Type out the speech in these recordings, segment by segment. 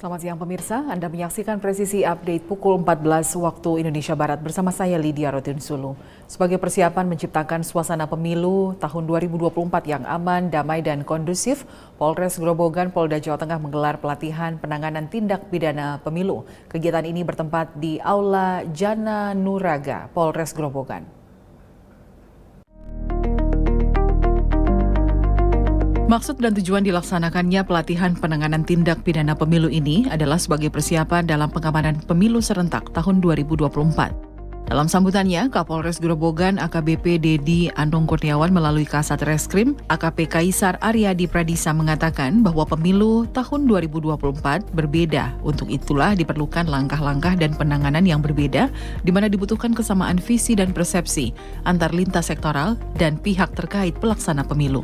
Selamat siang pemirsa, Anda menyaksikan Presisi Update pukul 14 waktu Indonesia Barat bersama saya Lydia Rotin Sulu. Sebagai persiapan menciptakan suasana pemilu tahun 2024 yang aman, damai, dan kondusif, Polres Grobogan, Polda Jawa Tengah menggelar pelatihan penanganan tindak pidana pemilu. Kegiatan ini bertempat di Aula Jana Nuraga, Polres Grobogan. Maksud dan tujuan dilaksanakannya pelatihan penanganan tindak pidana pemilu ini adalah sebagai persiapan dalam pengamanan pemilu serentak tahun 2024. Dalam sambutannya, Kapolres Grobogan AKBP Dedi Andong Kurniawan melalui Kasat Reskrim AKP Kaisar Aryadi Pradisa mengatakan bahwa pemilu tahun 2024 berbeda. Untuk itulah diperlukan langkah-langkah dan penanganan yang berbeda di mana dibutuhkan kesamaan visi dan persepsi antar lintas sektoral dan pihak terkait pelaksana pemilu.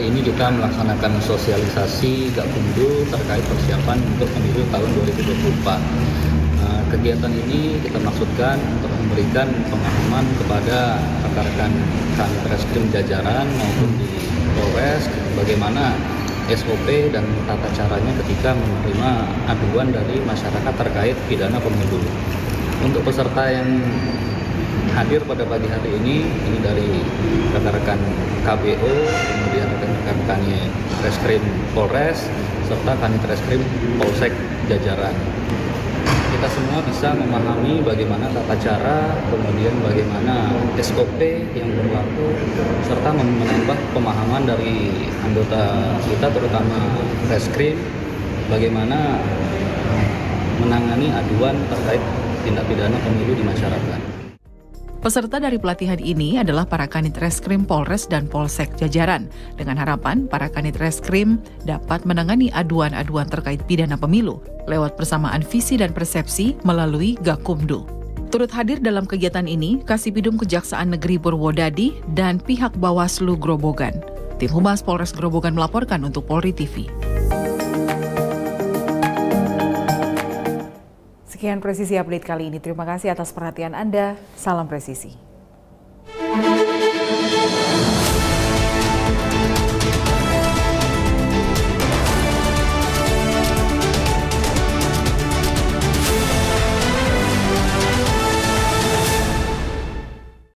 Hari ini kita melaksanakan sosialisasi Gakumdu terkait persiapan untuk pemilu tahun 2024. Nah, kegiatan ini kita maksudkan untuk memberikan pemahaman kepada rekan-rekan Reskrim jajaran maupun di Polres bagaimana SOP dan tata caranya ketika menerima aduan dari masyarakat terkait pidana pemilu. Untuk peserta yang hadir pada pagi hari ini ini dari rekan-rekan KBO, kemudian rekan-rekan Reskrim Polres serta kami Reskrim Polsek Jajaran. Kita semua bisa memahami bagaimana tata cara, kemudian bagaimana SOP yang berlaku, serta menambah pemahaman dari anggota kita terutama Reskrim bagaimana menangani aduan terkait tindak pidana pemilu di masyarakat. Peserta dari pelatihan ini adalah para kanit reskrim Polres dan Polsek Jajaran. Dengan harapan para kanit reskrim dapat menangani aduan-aduan terkait pidana pemilu lewat persamaan visi dan persepsi melalui Gakumdu. Turut hadir dalam kegiatan ini Kasibidum Kejaksaan Negeri Purwodadi dan pihak Bawaslu Grobogan. Tim Humas Polres Grobogan melaporkan untuk Polri TV. Sekian presisi update kali ini. Terima kasih atas perhatian Anda. Salam presisi.